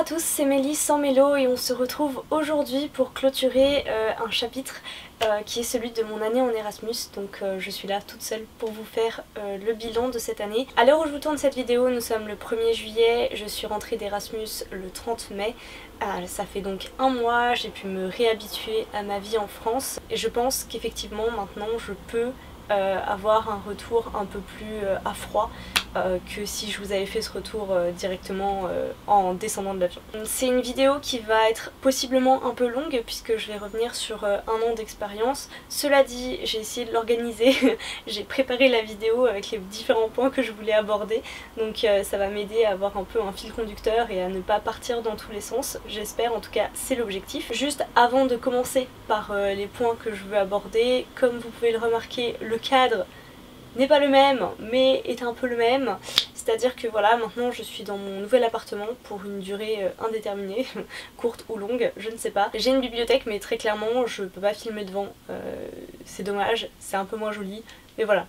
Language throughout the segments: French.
À tous, c'est Mélie sans Mélo et on se retrouve aujourd'hui pour clôturer euh, un chapitre euh, qui est celui de mon année en Erasmus. Donc euh, je suis là toute seule pour vous faire le bilan de cette année. À l'heure où je vous tourne cette vidéo, nous sommes le 1er juillet, je suis rentrée d'Erasmus le 30 mai. Ça fait donc un mois, j'ai pu me réhabituer à ma vie en France et je pense qu'effectivement maintenant je peux avoir un retour un peu plus à froid euh, que si je vous avais fait ce retour euh, directement euh, en descendant de l'avion. C'est une vidéo qui va être possiblement un peu longue puisque je vais revenir sur un an d'expérience. Cela dit, j'ai essayé de l'organiser, j'ai préparé la vidéo avec les différents points que je voulais aborder donc ça va m'aider à avoir un peu un fil conducteur et à ne pas partir dans tous les sens. J'espère, en tout cas c'est l'objectif. Juste avant de commencer par les points que je veux aborder, comme vous pouvez le remarquer, le cadre n'est pas le même mais est un peu le même. C'est à dire que voilà maintenant je suis dans mon nouvel appartement pour une durée euh, indéterminée courte ou longue je ne sais pas. J'ai une bibliothèque mais très clairement je peux pas filmer devant. Euh, c'est dommage c'est un peu moins joli mais voilà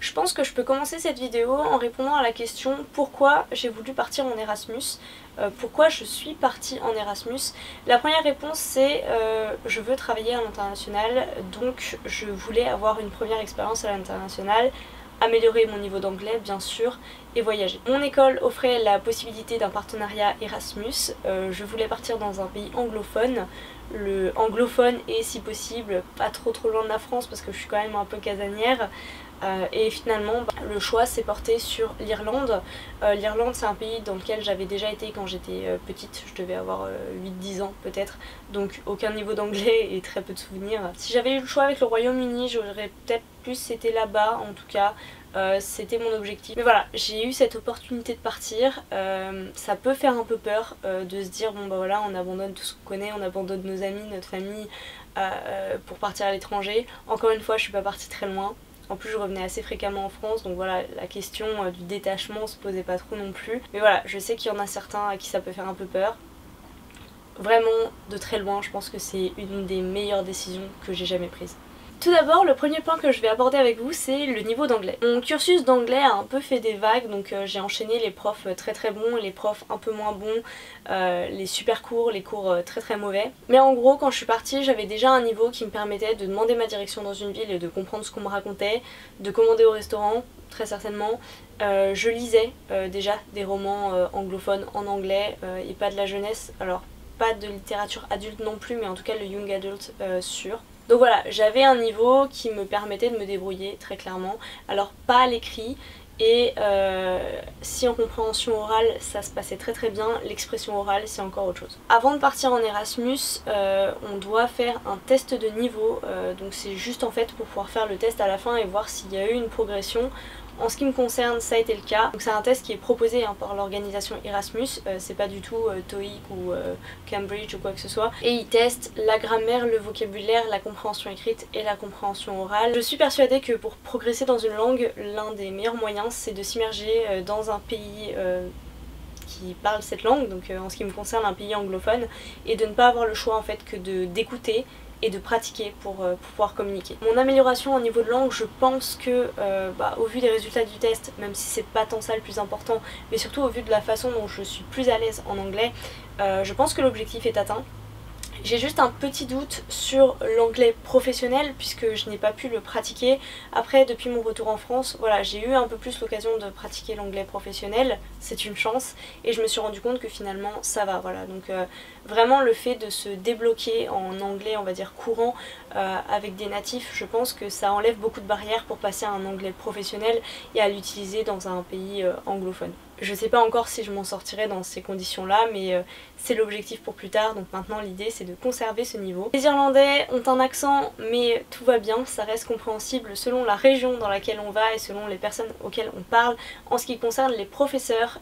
je pense que je peux commencer cette vidéo en répondant à la question pourquoi j'ai voulu partir en Erasmus, euh, pourquoi je suis partie en Erasmus. La première réponse c'est euh, je veux travailler à l'international donc je voulais avoir une première expérience à l'international, améliorer mon niveau d'anglais bien sûr et voyager. Mon école offrait la possibilité d'un partenariat Erasmus, euh, je voulais partir dans un pays anglophone, le anglophone et si possible pas trop trop loin de la France parce que je suis quand même un peu casanière. Euh, et finalement bah, le choix s'est porté sur l'Irlande. Euh, L'Irlande c'est un pays dans lequel j'avais déjà été quand j'étais euh, petite, je devais avoir 8-10 ans peut-être, donc aucun niveau d'anglais et très peu de souvenirs. Si j'avais eu le choix avec le Royaume-Uni j'aurais peut-être plus été là-bas en tout cas. c'était mon objectif. Mais voilà, j'ai eu cette opportunité de partir. ça peut faire un peu peur de se dire bon bah voilà on abandonne tout ce qu'on connaît, on abandonne nos amis, notre famille pour partir à l'étranger. Encore une fois je suis pas partie très loin. En plus je revenais assez fréquemment en France donc voilà la question euh, du détachement se posait pas trop non plus. Mais voilà je sais qu'il y en a certains à qui ça peut faire un peu peur. Vraiment de très loin je pense que c'est une des meilleures décisions que j'ai jamais prises. Tout d'abord, le premier point que je vais aborder avec vous, c'est le niveau d'anglais. Mon cursus d'anglais a un peu fait des vagues, donc euh, j'ai enchaîné les profs euh, très très bons, les profs un peu moins bons, euh, les super courts, les cours très très mauvais. Mais en gros, quand je suis partie, j'avais déjà un niveau qui me permettait de demander ma direction dans une ville et de comprendre ce qu'on me racontait, de commander au restaurant, très certainement. je lisais déjà des romans anglophones en anglais et pas de la jeunesse, alors pas de littérature adulte non plus, mais en tout cas le young adult sûr. Donc voilà, j'avais un niveau qui me permettait de me débrouiller très clairement. Alors pas à l'écrit, et euh, si en compréhension orale ça se passait très très bien, l'expression orale c'est encore autre chose. Avant de partir en Erasmus, euh, on doit faire un test de niveau, euh, donc c'est juste en fait pour pouvoir faire le test à la fin et voir s'il y a eu une progression. En ce qui me concerne, ça a été le cas. Donc c'est un test qui est proposé hein, par l'organisation Erasmus, euh, c'est pas du tout euh, ou euh, Cambridge ou quoi que ce soit. Et il teste la grammaire, le vocabulaire, la compréhension écrite et la compréhension orale. Je suis persuadée que pour progresser dans une langue, l'un des meilleurs moyens c'est de s'immerger dans un pays qui parle cette langue, donc en ce qui me concerne un pays anglophone, et de ne pas avoir le choix en fait que d'écouter et de pratiquer pour, euh, pouvoir communiquer. Mon amélioration au niveau de langue, je pense que euh, bah, au vu des résultats du test, même si c'est pas tant ça le plus important, mais surtout au vu de la façon dont je suis plus à l'aise en anglais, euh, je pense que l'objectif est atteint. J'ai juste un petit doute sur l'anglais professionnel puisque je n'ai pas pu le pratiquer. Après, depuis mon retour en France, voilà, j'ai eu un peu plus l'occasion de pratiquer l'anglais professionnel, c'est une chance, et je me suis rendu compte que finalement ça va, voilà. Donc vraiment le fait de se débloquer en anglais, on va dire courant, euh, avec des natifs, je pense que ça enlève beaucoup de barrières pour passer à un anglais professionnel et à l'utiliser dans un pays euh, anglophone. Je sais pas encore si je m'en sortirai dans ces conditions là mais euh, c'est l'objectif pour plus tard donc maintenant l'idée c'est de conserver ce niveau. Les Irlandais ont un accent mais tout va bien, ça reste compréhensible selon la région dans laquelle on va et selon les personnes auxquelles on parle. En ce qui concerne les professeurs,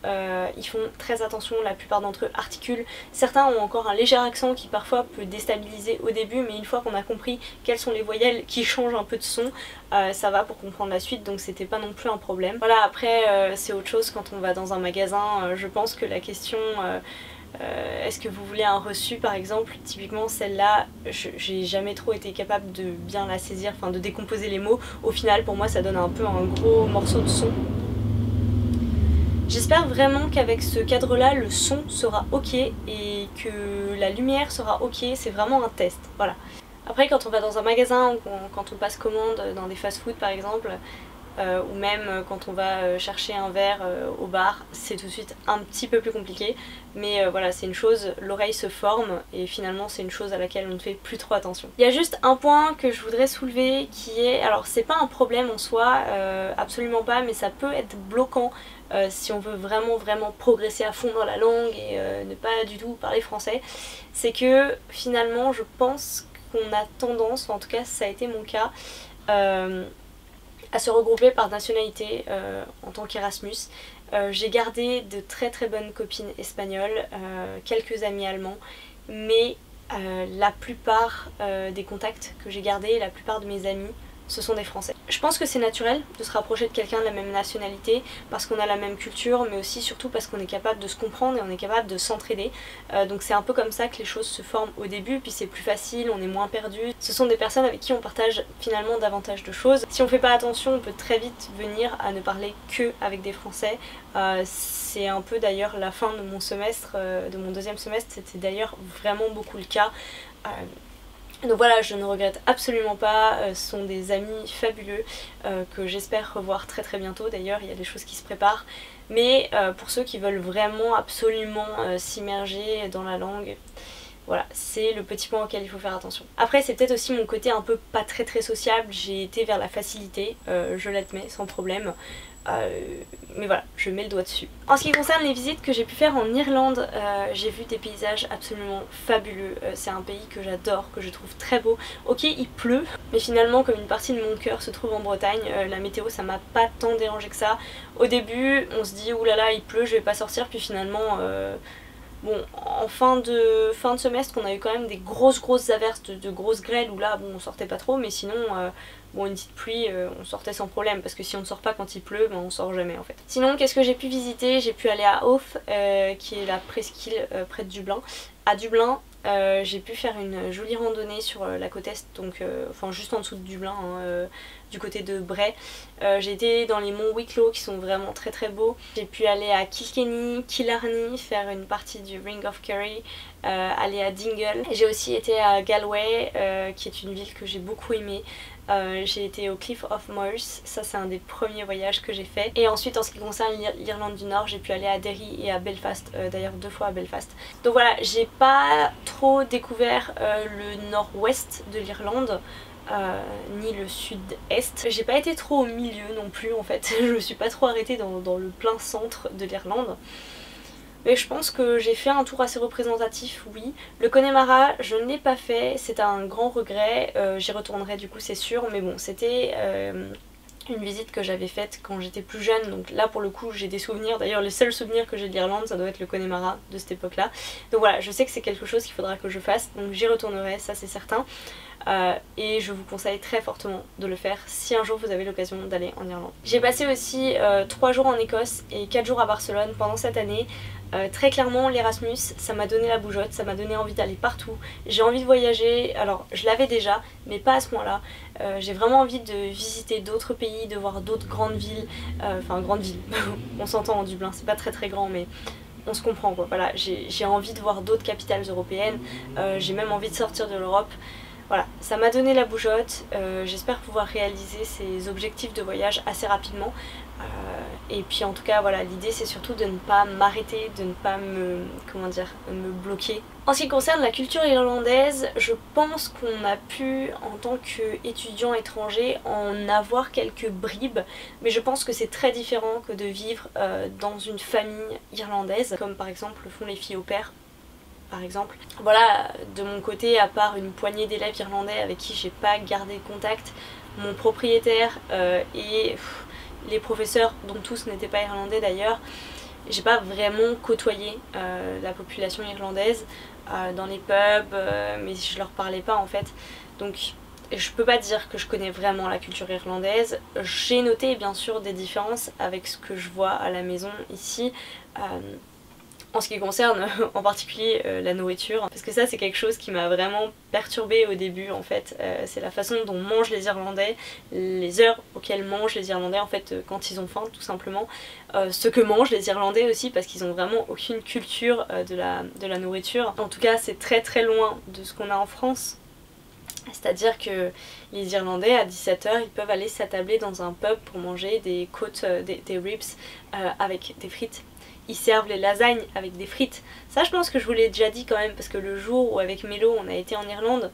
ils font très attention, la plupart d'entre eux articulent. Certains ont encore un léger accent qui parfois peut déstabiliser au début mais une fois qu'on a compris quelles sont les voyelles qui changent un peu de son, euh, ça va pour comprendre la suite donc c'était pas non plus un problème. Voilà après c'est autre chose quand on va dans un magasin, euh, je pense que la question euh, euh, est-ce que vous voulez un reçu par exemple? Typiquement celle-là, j'ai jamais trop été capable de bien la saisir, enfin de décomposer les mots. Au final pour moi ça donne un peu un gros morceau de son. J'espère vraiment qu'avec ce cadre là le son sera ok et que la lumière sera ok, c'est vraiment un test, voilà. Après quand on va dans un magasin ou quand on passe commande dans des fast-food par exemple, euh, ou même euh, quand on va euh, chercher un verre au bar, c'est tout de suite un petit peu plus compliqué. Mais voilà, c'est une chose, l'oreille se forme et finalement c'est une chose à laquelle on ne fait plus trop attention. Il y a juste un point que je voudrais soulever qui est, alors c'est pas un problème en soi, absolument pas, mais ça peut être bloquant si on veut vraiment vraiment progresser à fond dans la langue et ne pas du tout parler français, c'est que finalement je pense qu'on a tendance, en tout cas ça a été mon cas, à se regrouper par nationalité euh, en tant qu'Erasmus. Euh, j'ai gardé de très très bonnes copines espagnoles, euh, quelques amis allemands, mais la plupart des contacts que j'ai gardés, la plupart de mes amis ce sont des Français. Je pense que c'est naturel de se rapprocher de quelqu'un de la même nationalité parce qu'on a la même culture mais aussi surtout parce qu'on est capable de se comprendre et on est capable de s'entraider. Euh, donc c'est un peu comme ça que les choses se forment au début puis c'est plus facile, on est moins perdu. Ce sont des personnes avec qui on partage finalement davantage de choses. Si on fait pas attention on peut très vite venir à ne parler que avec des Français. Euh, c'est un peu d'ailleurs la fin de mon semestre, euh, de mon deuxième semestre, c'était d'ailleurs vraiment beaucoup le cas. Donc voilà, je ne regrette absolument pas, euh, ce sont des amis fabuleux euh, que j'espère revoir très très bientôt. D'ailleurs, il y a des choses qui se préparent. Mais euh, pour ceux qui veulent vraiment absolument s'immerger dans la langue, voilà, c'est le petit point auquel il faut faire attention. Après, c'est peut-être aussi mon côté un peu pas très très sociable. J'ai été vers la facilité, je l'admets, sans problème. Euh, mais voilà, je mets le doigt dessus. En ce qui concerne les visites que j'ai pu faire en Irlande, euh, j'ai vu des paysages absolument fabuleux. Euh, c'est un pays que j'adore, que je trouve très beau. Ok, il pleut, mais finalement, comme une partie de mon cœur se trouve en Bretagne, la météo ça m'a pas tant dérangé que ça. Au début, on se dit oulala, il pleut, je vais pas sortir, puis finalement. Bon, en fin de, fin de semestre, on a eu quand même des grosses grosses averses, de, grosses grêles où là, bon, on sortait pas trop, mais sinon, bon une petite pluie euh, on sortait sans problème parce que si on ne sort pas quand il pleut ben on sort jamais en fait. Sinon qu'est-ce que j'ai pu visiter? J'ai pu aller à Oath euh, qui est la presqu'île euh, près de Dublin. À Dublin j'ai pu faire une jolie randonnée sur la côte est donc enfin juste en dessous de Dublin hein, du côté de Bray. j'ai été dans les monts Wicklow qui sont vraiment très très beaux. J'ai pu aller à Kilkenny, Killarney, faire une partie du Ring of Kerry, aller à Dingle. J'ai aussi été à Galway qui est une ville que j'ai beaucoup aimée. Euh, j'ai été au Cliff of Moher, ça c'est un des premiers voyages que j'ai fait. Et ensuite en ce qui concerne l'Irlande du Nord, j'ai pu aller à Derry et à Belfast, euh, d'ailleurs deux fois à Belfast. Donc voilà, j'ai pas trop découvert euh, le nord-ouest de l'Irlande. ni le sud-est. J'ai pas été trop au milieu non plus en fait, je me suis pas trop arrêtée dans le plein centre de l'Irlande. Mais je pense que j'ai fait un tour assez représentatif, oui. Le Connemara, je ne l'ai pas fait, c'est un grand regret, euh, j'y retournerai du coup c'est sûr, mais bon, c'était euh, une visite que j'avais faite quand j'étais plus jeune, donc là pour le coup j'ai des souvenirs, d'ailleurs les seuls souvenirs que j'ai de l'Irlande ça doit être le Connemara de cette époque-là. Donc voilà, je sais que c'est quelque chose qu'il faudra que je fasse, donc j'y retournerai, ça c'est certain. Euh, et je vous conseille très fortement de le faire si un jour vous avez l'occasion d'aller en Irlande. J'ai passé aussi 3 jours en Écosse et 4 jours à Barcelone pendant cette année. Euh, très clairement l'Erasmus ça m'a donné la bougeotte, ça m'a donné envie d'aller partout. J'ai envie de voyager, alors je l'avais déjà mais pas à ce point là. Euh, j'ai vraiment envie de visiter d'autres pays, de voir d'autres grandes villes, euh, enfin grandes villes, on s'entend en Dublin, c'est pas très très grand mais on se comprend quoi. Voilà, j'ai envie de voir d'autres capitales européennes, j'ai même envie de sortir de l'Europe. Voilà, ça m'a donné la bougeotte, j'espère pouvoir réaliser ces objectifs de voyage assez rapidement. Euh, et puis en tout cas voilà l'idée c'est surtout de ne pas m'arrêter, de ne pas me comment dire me bloquer. En ce qui concerne la culture irlandaise, je pense qu'on a pu en tant qu'étudiant étranger en avoir quelques bribes, mais je pense que c'est très différent que de vivre euh, dans une famille irlandaise, comme par exemple le font les filles au père par exemple. Voilà, de mon côté, à part une poignée d'élèves irlandais avec qui j'ai pas gardé contact, mon propriétaire euh, et les professeurs, dont tous n'étaient pas irlandais d'ailleurs, j'ai pas vraiment côtoyé euh, la population irlandaise euh, dans les pubs, euh, mais je leur parlais pas en fait. Donc je peux pas dire que je connais vraiment la culture irlandaise. J'ai noté bien sûr des différences avec ce que je vois à la maison ici. En ce qui concerne en particulier euh, la nourriture, parce que ça c'est quelque chose qui m'a vraiment perturbée au début en fait, euh, c'est la façon dont mangent les Irlandais, les heures auxquelles mangent les Irlandais en fait euh, quand ils ont faim tout simplement, ce que mangent les Irlandais aussi parce qu'ils ont vraiment aucune culture de, la, de la nourriture, en tout cas c'est très très loin de ce qu'on a en France. C'est-à-dire que les Irlandais, à 17h, ils peuvent aller s'attabler dans un pub pour manger des côtes, des, des ribs avec des frites ils servent les lasagnes avec des frites. Ça je pense que je vous l'ai déjà dit quand même parce que le jour où avec Mélo on a été en Irlande,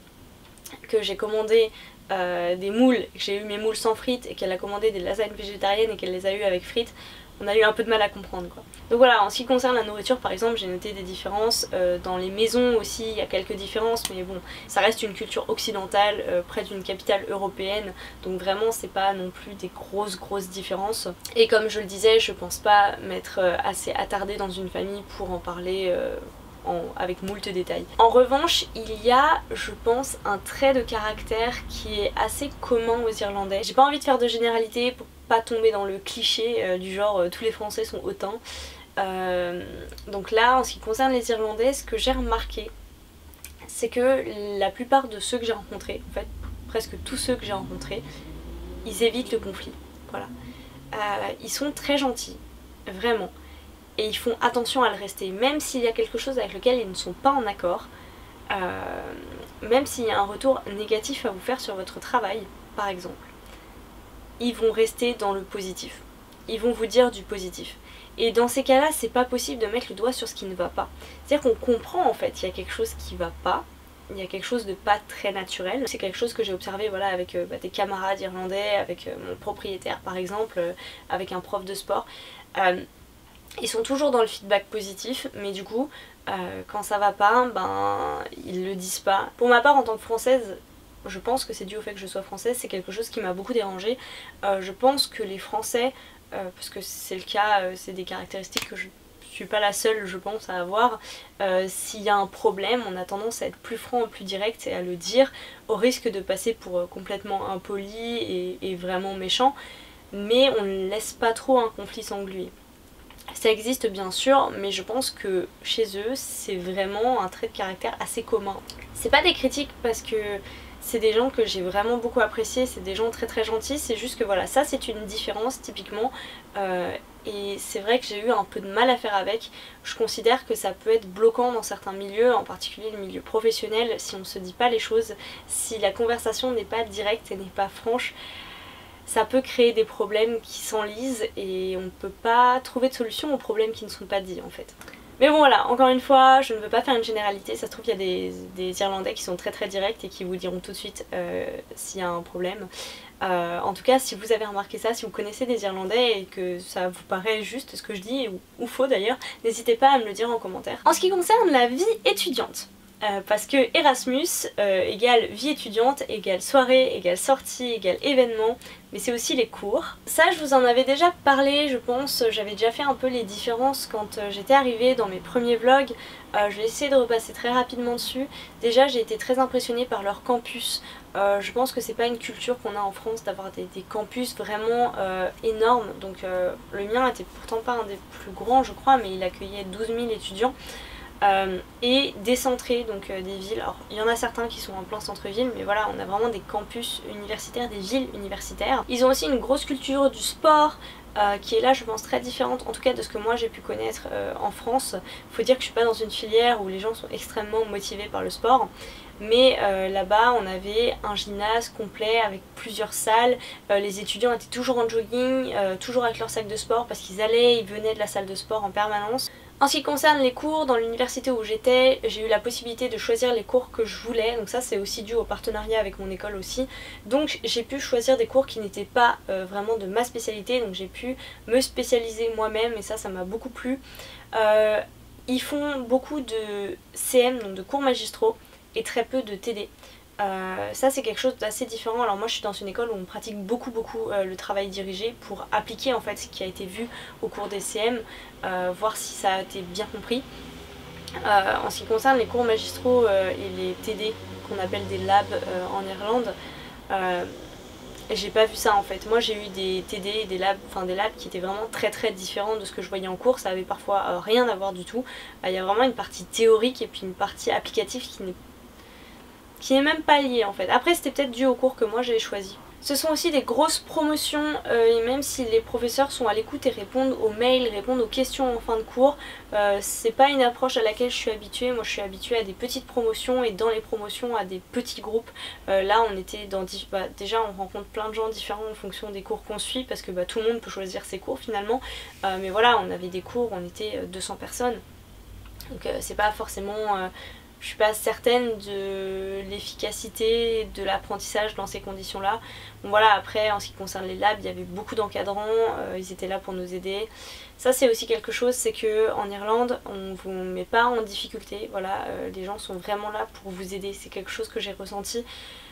que j'ai commandé euh, des moules, que j'ai eu mes moules sans frites et qu'elle a commandé des lasagnes végétariennes et qu'elle les a eu avec frites, on a eu un peu de mal à comprendre quoi. Donc voilà, en ce qui concerne la nourriture par exemple, j'ai noté des différences. Euh, dans les maisons aussi, il y a quelques différences, mais bon, ça reste une culture occidentale, euh, près d'une capitale européenne, donc vraiment c'est pas non plus des grosses grosses différences. Et comme je le disais, je pense pas m'être euh, assez attardée dans une famille pour en parler avec moult détails. En revanche, il y a, je pense, un trait de caractère qui est assez commun aux Irlandais. J'ai pas envie de faire de généralité pour pas tomber dans le cliché euh, du genre euh, tous les Français sont hautains. Euh, donc là, en ce qui concerne les Irlandais, ce que j'ai remarqué, c'est que la plupart de ceux que j'ai rencontrés, en fait, presque tous ceux que j'ai rencontrés, ils évitent le conflit. Voilà. ils sont très gentils, vraiment et ils font attention à le rester, même s'il y a quelque chose avec lequel ils ne sont pas en accord, même s'il y a un retour négatif à vous faire sur votre travail, par exemple. Ils vont rester dans le positif. Ils vont vous dire du positif. Et dans ces cas-là, c'est pas possible de mettre le doigt sur ce qui ne va pas. C'est-à-dire qu'on comprend en fait, il y a quelque chose qui va pas, il y a quelque chose de pas très naturel. C'est quelque chose que j'ai observé voilà, avec euh, bah, des camarades irlandais, avec euh, mon propriétaire par exemple, avec un prof de sport. Ils sont toujours dans le feedback positif, mais du coup, euh, quand ça va pas, ben ils le disent pas. Pour ma part, en tant que française, je pense que c'est dû au fait que je sois française, c'est quelque chose qui m'a beaucoup dérangé. Euh, je pense que les Français, euh, parce que c'est le cas, c'est des caractéristiques que je suis pas la seule, je pense, à avoir. S'il y a un problème, on a tendance à être plus franc, plus direct et à le dire, au risque de passer pour complètement impoli et, et vraiment méchant. Mais on ne laisse pas trop un conflit s'engluer. Ça existe bien sûr, mais je pense que chez eux, c'est vraiment un trait de caractère assez commun. C'est pas des critiques parce que c'est des gens que j'ai vraiment beaucoup appréciés, c'est des gens très très gentils, c'est juste que voilà, ça c'est une différence typiquement. Euh, et c'est vrai que j'ai eu un peu de mal à faire avec. Je considère que ça peut être bloquant dans certains milieux, en particulier le milieu professionnel, si on se dit pas les choses, si la conversation n'est pas directe et n'est pas franche ça peut créer des problèmes qui s'enlisent et on ne peut pas trouver de solution aux problèmes qui ne sont pas dits en fait. Mais bon voilà, encore une fois, je ne veux pas faire une généralité, ça se trouve il y a des, Irlandais qui sont très très directs et qui vous diront tout de suite euh, s'il y a un problème. Euh, en tout cas, si vous avez remarqué ça, si vous connaissez des Irlandais et que ça vous paraît juste ce que je dis, ou faux d'ailleurs, n'hésitez pas à me le dire en commentaire. En ce qui concerne la vie étudiante, euh, parce que Erasmus euh, égale vie étudiante, égale soirée, égale sortie, égale événement, mais c'est aussi les cours. Ça je vous en avais déjà parlé je pense, j'avais déjà fait un peu les différences quand euh, j'étais arrivée dans mes premiers vlogs, je vais essayer de repasser très rapidement dessus. Déjà j'ai été très impressionnée par leur campus, je pense que c'est pas une culture qu'on a en France d'avoir des, des, campus vraiment énormes, donc le mien était pourtant pas un des plus grands je crois, mais il accueillait 12 000 étudiants. Euh, et décentrés donc euh, des villes. Alors il y en a certains qui sont en plein centre-ville mais voilà on a vraiment des campus universitaires, des villes universitaires. Ils ont aussi une grosse culture du sport euh, qui est là je pense très différente en tout cas de ce que moi j'ai pu connaître en France. Faut dire que je suis pas dans une filière où les gens sont extrêmement motivés par le sport mais là-bas on avait un gymnase complet avec plusieurs salles, les étudiants étaient toujours en jogging, toujours avec leur sac de sport parce qu'ils allaient, ils venaient de la salle de sport en permanence. En ce qui concerne les cours, dans l'université où j'étais, j'ai eu la possibilité de choisir les cours que je voulais, donc ça c'est aussi dû au partenariat avec mon école aussi. Donc j'ai pu choisir des cours qui n'étaient pas euh, vraiment de ma spécialité, donc j'ai pu me spécialiser moi-même et ça, ça m'a beaucoup plu. Euh, ils font beaucoup de CM, donc de cours magistraux, et très peu de TD. Euh, ça c'est quelque chose d'assez différent. Alors moi je suis dans une école où on pratique beaucoup beaucoup euh, le travail dirigé pour appliquer en fait ce qui a été vu au cours des CM, euh, voir si ça a été bien compris. en ce qui concerne les cours magistraux et les TD qu'on appelle des labs en Irlande, j'ai pas vu ça en fait. Moi j'ai eu des TD et des labs, enfin des labs qui étaient vraiment très très différents de ce que je voyais en cours. Ça avait parfois rien à voir du tout. Il y a vraiment une partie théorique et puis une partie applicative qui n'est qui n'est même pas liée en fait. Après c'était peut-être dû au cours que moi j'ai choisi. Ce sont aussi des grosses promotions euh, et même si les professeurs sont à l'écoute et répondent aux mails, répondent aux questions en fin de cours, euh, c'est pas une approche à laquelle je suis habituée. Moi je suis habituée à des petites promotions et dans les promotions à des petits groupes. Euh, là on était dans... Bah, déjà on rencontre plein de gens différents en fonction des cours qu'on suit parce que bah, tout le monde peut choisir ses cours finalement. mais voilà on avait des cours, on était 200 personnes. Donc c'est pas forcément je suis pas certaine de l'efficacité de l'apprentissage dans ces conditions là. Bon voilà après en ce qui concerne les labs il y avait beaucoup d'encadrants, euh, ils étaient là pour nous aider. Ça c'est aussi quelque chose c'est que en Irlande on vous met pas en difficulté, voilà euh, les gens sont vraiment là pour vous aider, c'est quelque chose que j'ai ressenti.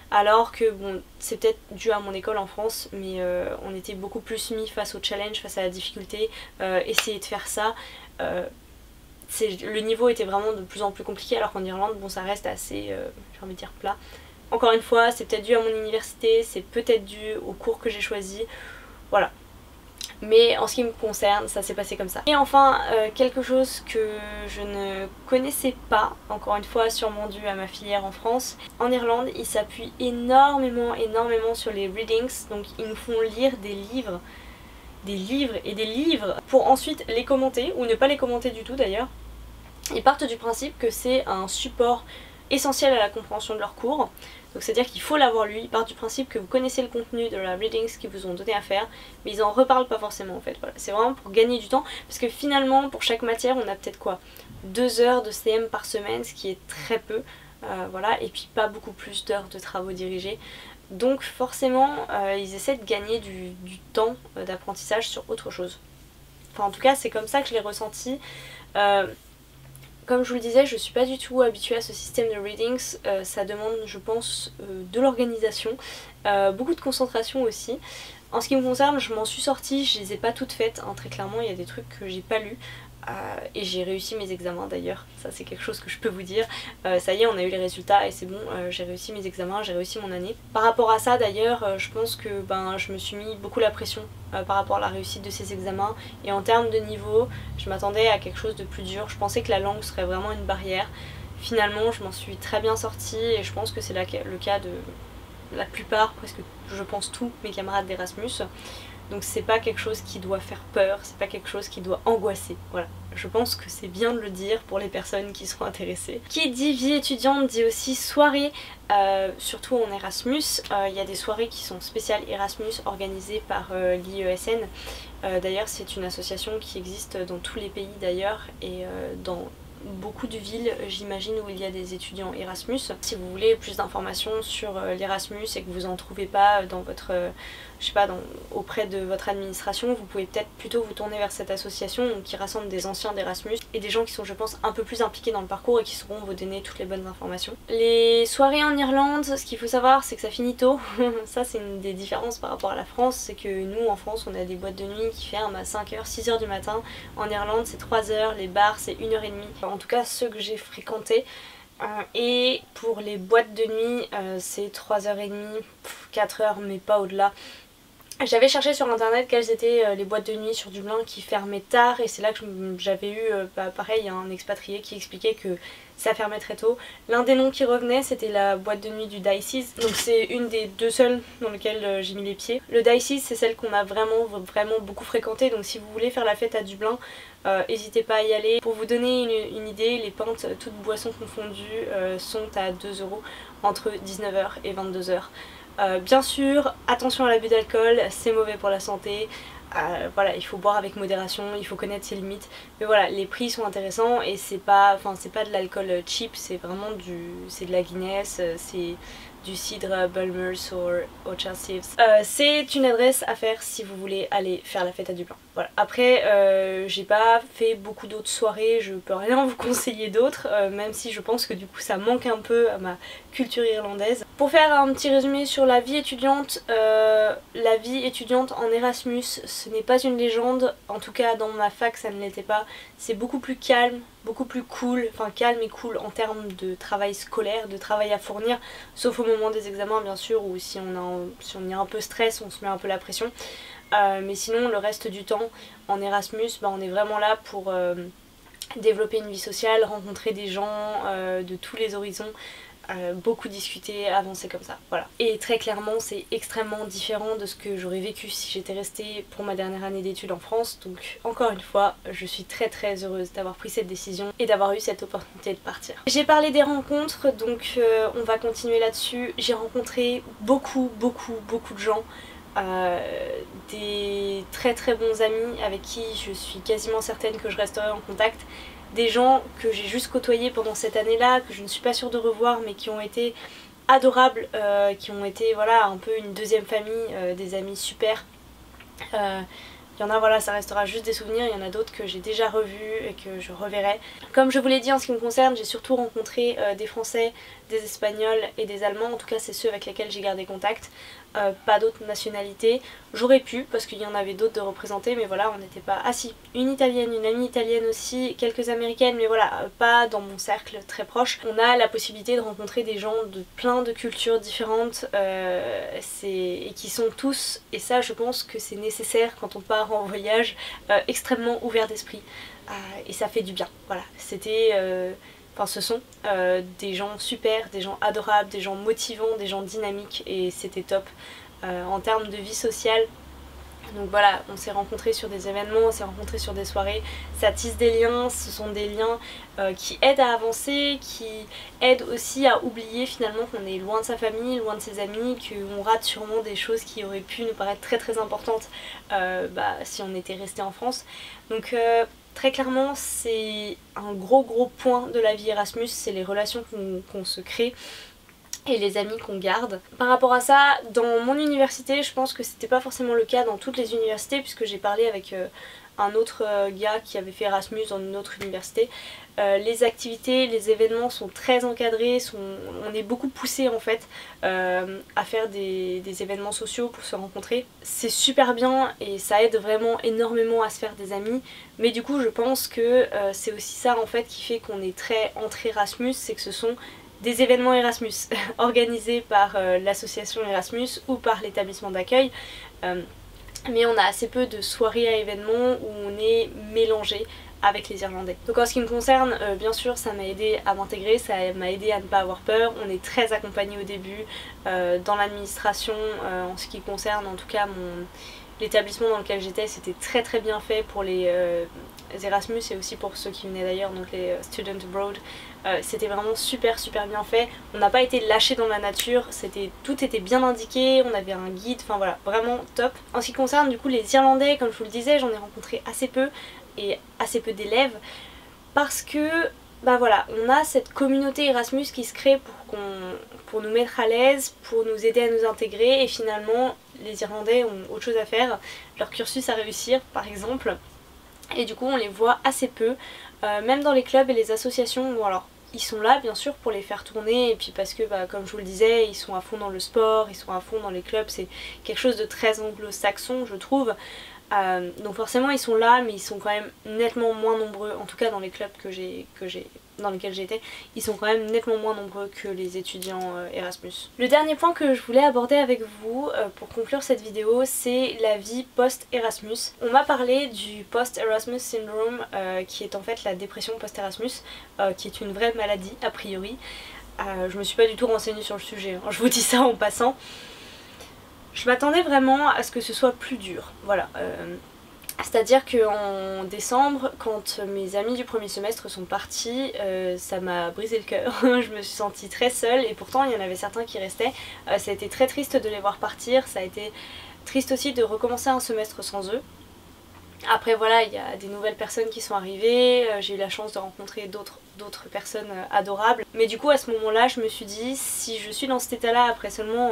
Alors que bon c'est peut-être dû à mon école en France mais euh, on était beaucoup plus mis face au challenge, face à la difficulté, essayer de faire ça le niveau était vraiment de plus en plus compliqué alors qu'en Irlande bon ça reste assez euh, j'ai envie de dire plat. Encore une fois c'est peut-être dû à mon université, c'est peut-être dû au cours que j'ai choisi, voilà. Mais en ce qui me concerne, ça s'est passé comme ça. Et enfin, euh, quelque chose que je ne connaissais pas, encore une fois sûrement dû à ma filière en France. En Irlande, ils s'appuient énormément, énormément sur les readings. Donc ils nous font lire des livres, des livres et des livres pour ensuite les commenter, ou ne pas les commenter du tout d'ailleurs. Ils partent du principe que c'est un support essentiel à la compréhension de leur cours. Donc c'est-à-dire qu'il faut l'avoir lu, ils partent du principe que vous connaissez le contenu de la readings qu'ils vous ont donné à faire, mais ils en reparlent pas forcément en fait. Voilà. C'est vraiment pour gagner du temps, parce que finalement pour chaque matière on a peut-être quoi? Deux heures de CM par semaine, ce qui est très peu, euh, voilà, et puis pas beaucoup plus d'heures de travaux dirigés. Donc forcément euh, ils essaient de gagner du, temps euh, d'apprentissage sur autre chose. Enfin en tout cas c'est comme ça que je l'ai ressenti comme je vous le disais, je suis pas du tout habituée à ce système de readings, euh, ça demande je pense euh, de l'organisation, euh, beaucoup de concentration aussi. En ce qui me concerne, je m'en suis sortie, je les ai pas toutes faites, hein, très clairement il y a des trucs que j'ai pas lus, euh, et j'ai réussi mes examens d'ailleurs, ça c'est quelque chose que je peux vous dire. Euh, ça y est, on a eu les résultats et c'est bon, euh, j'ai réussi mes examens, j'ai réussi mon année. Par rapport à ça d'ailleurs, je pense que ben, je me suis mis beaucoup la pression par rapport à la réussite de ces examens. Et en termes de niveau, je m'attendais à quelque chose de plus dur. Je pensais que la langue serait vraiment une barrière. Finalement, je m'en suis très bien sortie et je pense que c'est le cas de la plupart, presque je pense tous mes camarades d'Erasmus. Donc c'est pas quelque chose qui doit faire peur, c'est pas quelque chose qui doit angoisser. Voilà, je pense que c'est bien de le dire pour les personnes qui seront intéressées. Qui dit vie étudiante dit aussi soirée, euh, surtout en Erasmus. Euh, il y a des soirées qui sont spéciales Erasmus organisées par euh, l'IESN. d'ailleurs c'est une association qui existe dans tous les pays d'ailleurs et dans beaucoup de villes, j'imagine, où il y a des étudiants Erasmus. Si vous voulez plus d'informations sur euh, l'Erasmus et que vous en trouvez pas dans votre, euh, je sais pas, dans, auprès de votre administration, vous pouvez peut-être plutôt vous tourner vers cette association qui rassemble des anciens d'Erasmus et des gens qui sont, je pense, un peu plus impliqués dans le parcours et qui sauront vous donner toutes les bonnes informations. Les soirées en Irlande, ce qu'il faut savoir, c'est que ça finit tôt. ça, c'est une des différences par rapport à la France, c'est que nous, en France, on a des boîtes de nuit qui ferment à 5h, 6h du matin. En Irlande, c'est 3h, les bars, c'est 1h30 en tout cas ceux que j'ai fréquentés. Euh, et pour les boîtes de nuit, euh, c'est 3h30, 4h, mais pas au-delà. J'avais cherché sur internet quelles étaient euh, les boîtes de nuit sur Dublin qui fermaient tard et c'est là que j'avais eu, bah, pareil, un expatrié qui expliquait que ça fermait très tôt. L'un des noms qui revenait c'était la boîte de nuit du Dices, donc c'est une des deux seules dans lesquelles j'ai mis les pieds. Le Dices c'est celle qu'on a vraiment vraiment beaucoup fréquentée donc si vous voulez faire la fête à Dublin, n'hésitez pas à y aller. Pour vous donner une, idée, les pintes toutes boissons confondues sont à 2 euros entre 19h et 22h. Euh, bien sûr, attention à l'abus d'alcool, c'est mauvais pour la santé. Euh, voilà, il faut boire avec modération, il faut connaître ses limites. Mais voilà, les prix sont intéressants et c'est pas, pas de l'alcool cheap, c'est vraiment du, c'est de la Guinness, euh, c'est du cidre Bulmers ou Ocha. Euh, c'est une adresse à faire si vous voulez aller faire la fête à Dublin. Voilà. Après, euh, j'ai pas fait beaucoup d'autres soirées, je peux rien vous conseiller d'autres, euh, même si je pense que du coup ça manque un peu à ma culture irlandaise. Pour faire un petit résumé sur la vie étudiante, la vie étudiante en Erasmus, ce n'est pas une légende, en tout cas dans ma fac ça ne l'était pas. C'est beaucoup plus calme, beaucoup plus cool, enfin calme et cool en termes de travail scolaire, de travail à fournir, sauf au moment des examens bien sûr, ou si on, a, est un peu stress, on se met un peu la pression. Euh, mais sinon le reste du temps en Erasmus, bah, on est vraiment là pour euh, développer une vie sociale, rencontrer des gens euh, de tous les horizons, beaucoup discuter, avancer comme ça. Voilà. Et très clairement, c'est extrêmement différent de ce que j'aurais vécu si j'étais restée pour ma dernière année d'études en France. Donc encore une fois, je suis très très heureuse d'avoir pris cette décision et d'avoir eu cette opportunité de partir. J'ai parlé des rencontres, donc on va continuer là-dessus. J'ai rencontré beaucoup beaucoup beaucoup de gens. Euh, des très très bons amis avec qui je suis quasiment certaine que je resterai en contact, des gens que j'ai juste côtoyés pendant cette année-là, que je ne suis pas sûre de revoir, mais qui ont été adorables, euh, qui ont été voilà un peu une deuxième famille, euh, des amis super. Il y en a, voilà, ça restera juste des souvenirs. Il y en a d'autres que j'ai déjà revus et que je reverrai. Comme je vous l'ai dit en ce qui me concerne, j'ai surtout rencontré des Français, des Espagnols et des Allemands. En tout cas, c'est ceux avec lesquels j'ai gardé contact. Euh, pas d'autres nationalités. J'aurais pu parce qu'il y en avait d'autres de représenter mais voilà on n'était pas... Ah si, une italienne, une amie italienne aussi, quelques américaines mais voilà, euh, pas dans mon cercle très proche. On a la possibilité de rencontrer des gens de plein de cultures différentes euh, et qui sont tous, et ça je pense que c'est nécessaire quand on part en voyage, extrêmement ouvert d'esprit. et ça fait du bien, voilà. C'était... Enfin, ce sont euh, des gens super, des gens adorables, des gens motivants, des gens dynamiques et c'était top. Euh, en termes de vie sociale, donc voilà, on s'est rencontrés sur des événements, on s'est rencontrés sur des soirées, ça tisse des liens, ce sont des liens euh, qui aident à avancer, qui aident aussi à oublier finalement qu'on est loin de sa famille, loin de ses amis, qu'on rate sûrement des choses qui auraient pu nous paraître très très importantes bah, si on était resté en France. Donc Très clairement, c'est un gros gros point de la vie Erasmus, c'est les relations qu'on se crée et les amis qu'on garde. Par rapport à ça, dans mon université, je pense que c'était pas forcément le cas dans toutes les universités puisque j'ai parlé avec euh, un autre euh, gars qui avait fait Erasmus dans une autre université. Euh, les activités, les événements sont très encadrés, on est beaucoup poussé en fait euh, à faire des, événements sociaux pour se rencontrer. C'est super bien et ça aide vraiment énormément à se faire des amis, mais du coup je pense que c'est aussi ça en fait qui fait qu'on est très entre Erasmus, c'est que ce sont des événements Erasmus organisés par l'association Erasmus ou par l'établissement d'accueil mais on a assez peu de soirées à événements où on est mélangé avec les Irlandais. Donc en ce qui me concerne, euh, bien sûr ça m'a aidé à m'intégrer, ça m'a aidé à ne pas avoir peur, on est très accompagné au début euh, dans l'administration euh, en ce qui concerne en tout cas mon l'établissement dans lequel j'étais c'était très très bien fait pour les Erasmus et aussi pour ceux qui venaient d'ailleurs donc les Student Abroad. C'était vraiment super super bien fait. On n'a pas été lâché dans la nature tout était bien indiqué on avait un guide enfin voilà vraiment top. En ce qui concerne du coup les Irlandais comme je vous le disais j'en ai rencontré assez peu et assez peu d'élèves parce que bah voilà, on a cette communauté Erasmus qui se crée pour, qu'on pour nous mettre à l'aise, pour nous aider à nous intégrer et finalement les Irlandais ont autre chose à faire, leur cursus à réussir par exemple. Et du coup on les voit assez peu, euh, même dans les clubs et les associations, bon alors ils sont là bien sûr pour les faire tourner et puis parce que bah, comme je vous le disais ils sont à fond dans le sport, ils sont à fond dans les clubs, c'est quelque chose de très anglo-saxon je trouve. Euh, donc forcément ils sont là mais ils sont quand même nettement moins nombreux, en tout cas dans les clubs que j'ai dans lesquels j'étais, ils sont quand même nettement moins nombreux que les étudiants euh, Erasmus. Le dernier point que je voulais aborder avec vous euh, pour conclure cette vidéo, c'est la vie post-Erasmus. On m'a parlé du post-Erasmus syndrome qui est en fait la dépression post-Erasmus, qui est une vraie maladie a priori. je me suis pas du tout renseignée sur le sujet, hein. je vous dis ça en passant. Je m'attendais vraiment à ce que ce soit plus dur, voilà. Euh, c'est-à-dire qu'en décembre, quand mes amis du premier semestre sont partis, euh, ça m'a brisé le cœur. je me suis sentie très seule et pourtant il y en avait certains qui restaient. Euh, ça a été très triste de les voir partir, ça a été triste aussi de recommencer un semestre sans eux. Après voilà, il y a des nouvelles personnes qui sont arrivées, j'ai eu la chance de rencontrer d'autres personnes adorables. Mais du coup à ce moment-là, je me suis dit, si je suis dans cet état-là après seulement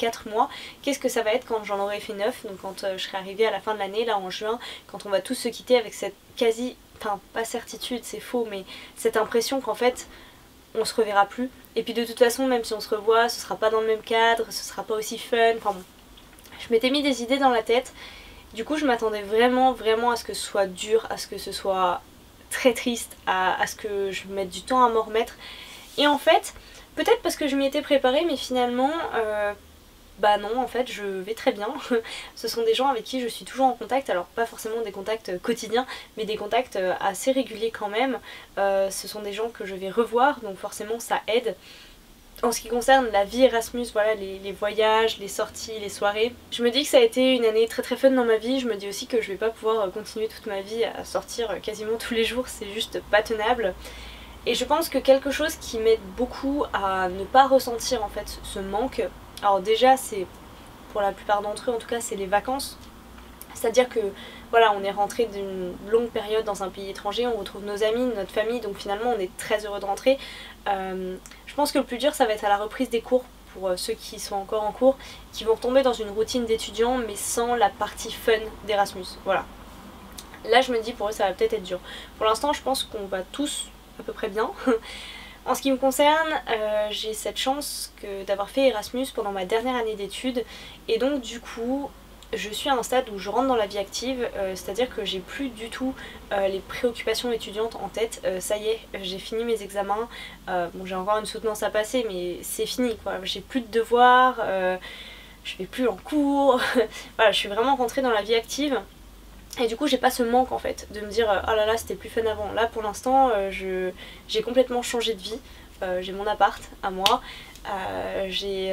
4 mois. Qu'est-ce que ça va être quand j'en aurai fait 9, donc quand euh, je serai arrivée à la fin de l'année, là en juin, quand on va tous se quitter avec cette quasi, enfin pas certitude, c'est faux, mais cette impression qu'en fait on se reverra plus. Et puis de toute façon, même si on se revoit, ce sera pas dans le même cadre, ce sera pas aussi fun, enfin bon. Je m'étais mis des idées dans la tête. Du coup, je m'attendais vraiment, vraiment à ce que ce soit dur, à ce que ce soit très triste à, ce que je mette du temps à m'en remettre. Et en fait, peut-être parce que je m'y étais préparée, mais finalement, euh, bah non, en fait, je vais très bien. Ce sont des gens avec qui je suis toujours en contact, alors pas forcément des contacts quotidiens, mais des contacts assez réguliers quand même. ce sont des gens que je vais revoir, donc forcément ça aide. En ce qui concerne la vie Erasmus, voilà, les, voyages, les sorties, les soirées, je me dis que ça a été une année très très fun dans ma vie. Je me dis aussi que je vais pas pouvoir euh, continuer toute ma vie à sortir euh, quasiment tous les jours, c'est juste pas tenable. Et je pense que quelque chose qui m'aide beaucoup à ne pas ressentir en fait ce manque, alors déjà c'est pour la plupart d'entre eux en tout cas c'est les vacances. C'est-à-dire que voilà, on est rentré d'une longue période dans un pays étranger, on retrouve nos amis, notre famille, donc finalement on est très heureux de rentrer. Euh, je pense que le plus dur ça va être à la reprise des cours pour euh, ceux qui sont encore en cours, qui vont tomber dans une routine d'étudiants mais sans la partie fun d'Erasmus. Voilà. Là je me dis pour eux ça va peut-être être dur. Pour l'instant je pense qu'on va tous à peu près bien. En ce qui me concerne, euh, j'ai cette chance d'avoir fait Erasmus pendant ma dernière année d'études et donc du coup je suis à un stade où je rentre dans la vie active, euh, c'est-à-dire que j'ai plus du tout euh, les préoccupations étudiantes en tête. Ça y est, j'ai fini mes examens. j'ai encore une soutenance à passer, mais c'est fini quoi. J'ai plus de devoirs, je vais plus en cours. voilà, je suis vraiment rentrée dans la vie active. Et du coup, j'ai pas ce manque en fait de me dire oh là là, c'était plus fun avant. Là, pour l'instant, j'ai complètement changé de vie. j'ai mon appart à moi. j'ai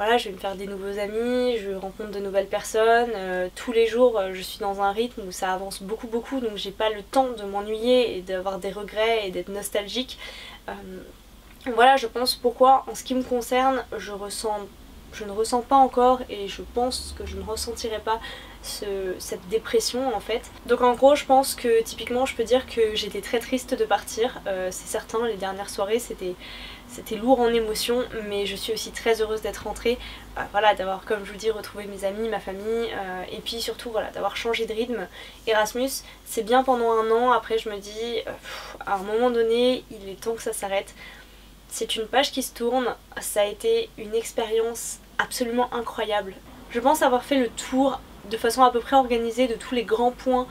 voilà, je vais me faire des nouveaux amis, je rencontre de nouvelles personnes. Euh, tous les jours, euh, je suis dans un rythme où ça avance beaucoup, beaucoup, donc j'ai pas le temps de m'ennuyer et d'avoir des regrets et d'être nostalgique. Euh, voilà, je pense pourquoi, en ce qui me concerne, je ressens, je ne ressens pas encore et je pense que je ne ressentirai pas cette dépression en fait. Donc en gros je pense que typiquement je peux dire que j'étais très triste de partir, c'est certain les dernières soirées c'était c'était lourd en émotions, mais je suis aussi très heureuse d'être rentrée, euh, voilà, d'avoir, comme je vous dis, retrouvé mes amis, ma famille, euh, et puis surtout, voilà, d'avoir changé de rythme. Erasmus, c'est bien pendant un an, après je me dis, euh, à un moment donné, il est temps que ça s'arrête. C'est une page qui se tourne, ça a été une expérience absolument incroyable. Je pense avoir fait le tour de façon à peu près organisée de tous les grands points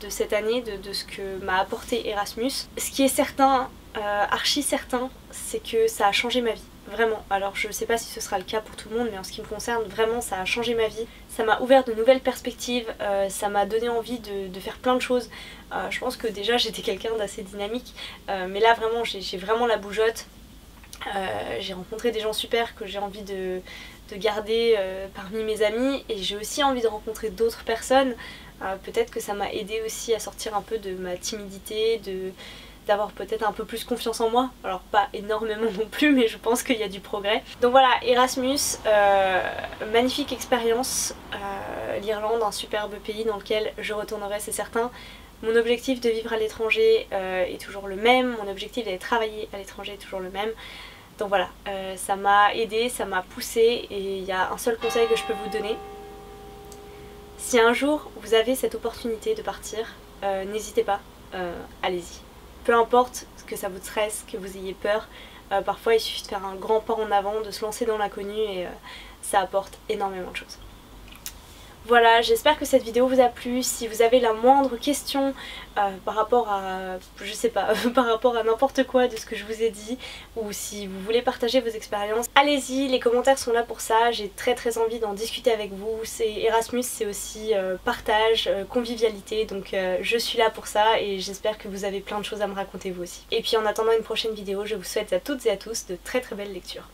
de cette année, de, ce que m'a apporté Erasmus. Ce qui est certain, euh, archi certain, c'est que ça a changé ma vie. Vraiment. Alors je sais pas si ce sera le cas pour tout le monde, mais en ce qui me concerne, vraiment ça a changé ma vie. Ça m'a ouvert de nouvelles perspectives, euh, ça m'a donné envie de, faire plein de choses. Euh, je pense que déjà j'étais quelqu'un d'assez dynamique, mais là vraiment j'ai vraiment la bougeotte. J'ai rencontré des gens super que j'ai envie de, de garder parmi mes amis et j'ai aussi envie de rencontrer d'autres personnes. Peut-être que ça m'a aidé aussi à sortir un peu de ma timidité, de d'avoir peut-être un peu plus confiance en moi. Alors pas énormément non plus, mais je pense qu'il y a du progrès. Donc voilà, Erasmus, euh, magnifique expérience. Euh, L'Irlande, un superbe pays dans lequel je retournerai, c'est certain. Mon objectif de vivre à l'étranger euh, est toujours le même. Mon objectif d'aller travailler à l'étranger est toujours le même. Donc voilà, ça m'a aidé, ça m'a poussé et il y a un seul conseil que je peux vous donner. Si un jour vous avez cette opportunité de partir, n'hésitez pas, allez-y peu importe que ça vous stresse, que vous ayez peur, euh, parfois il suffit de faire un grand pas en avant, de se lancer dans l'inconnu et euh, ça apporte énormément de choses. Voilà, j'espère que cette vidéo vous a plu. Si vous avez la moindre question euh, par rapport à, je sais pas, par rapport à n'importe quoi de ce que je vous ai dit, ou si vous voulez partager vos expériences, allez-y, les commentaires sont là pour ça. J'ai très très envie d'en discuter avec vous. C'est Erasmus, c'est aussi euh, partage, euh, convivialité, donc je suis là pour ça et j'espère que vous avez plein de choses à me raconter vous aussi. Et puis en attendant une prochaine vidéo, je vous souhaite à toutes et à tous de très très belles lectures.